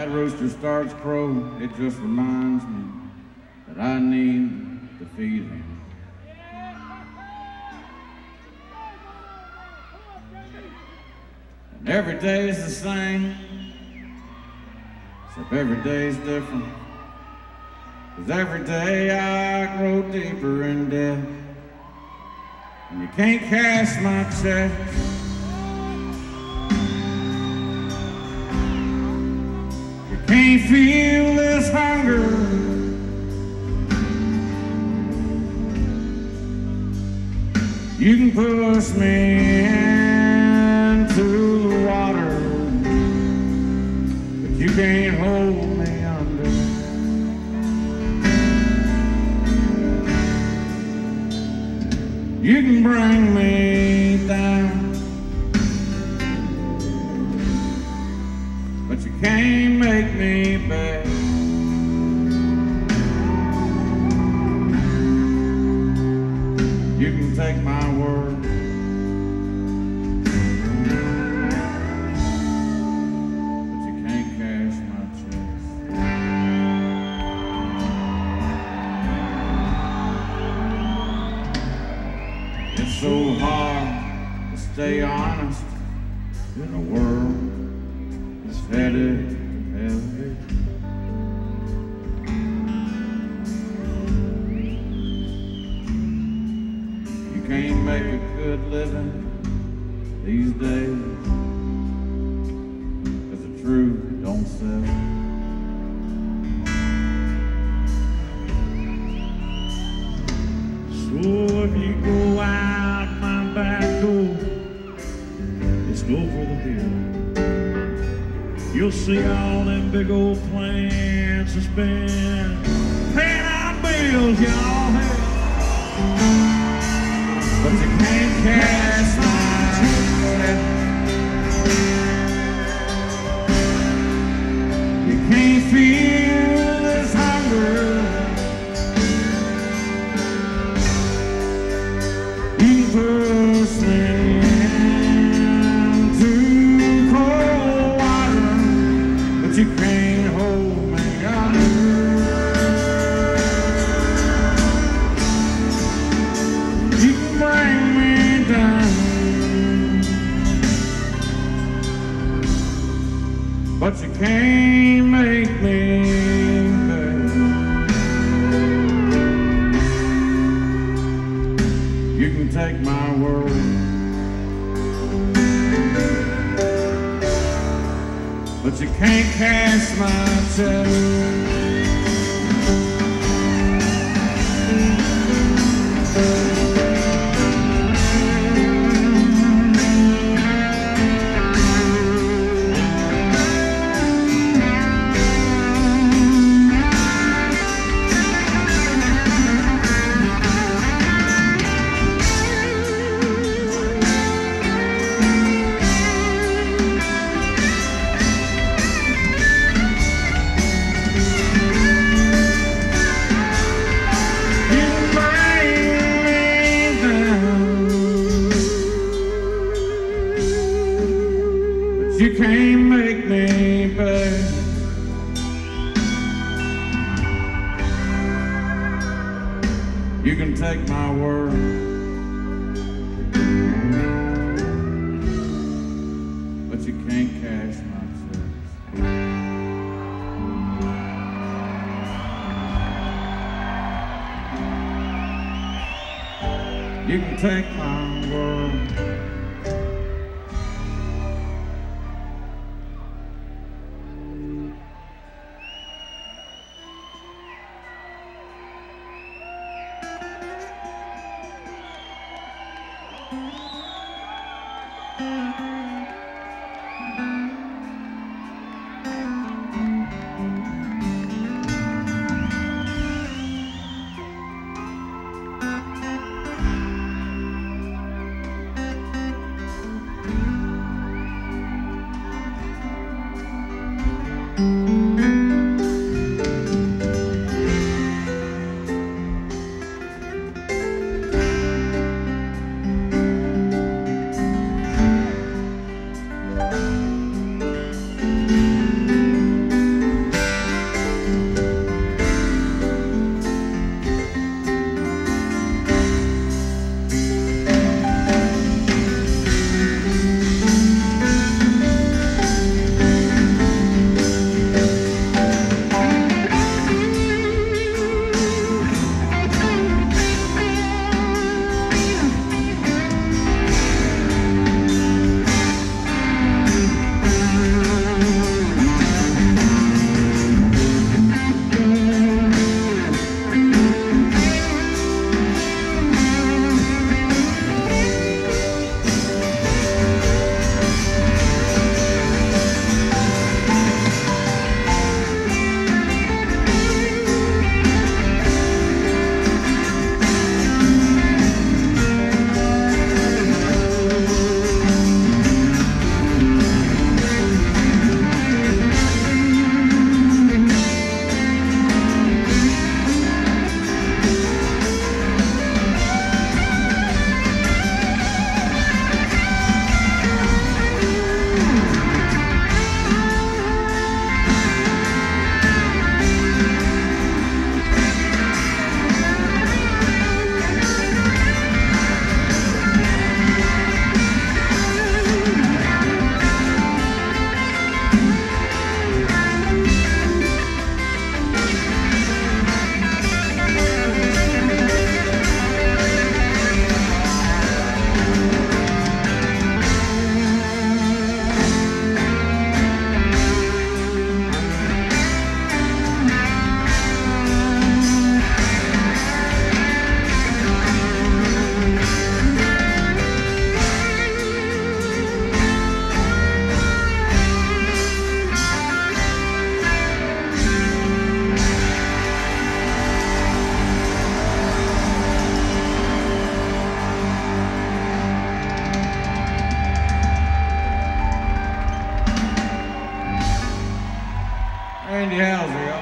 that rooster starts crowing, it just reminds me that I need to feed him. And every day is the same, except every day is different. Cause every day I grow deeper in debt. And you can't cash my checks. Feel this hunger. You can push me but you can't make me back. You can take my word. But you can't cash my checks. It's so hard to stay honest in a world that's headed to hell. You can't make a good living these days. Cause the truth don't sell. So if you go You'll see all them big old that's been paying out bills, y'all. Cash you can't make me beg. You can take my word, but you can't cash my checks. You can take my word. Randy Houser.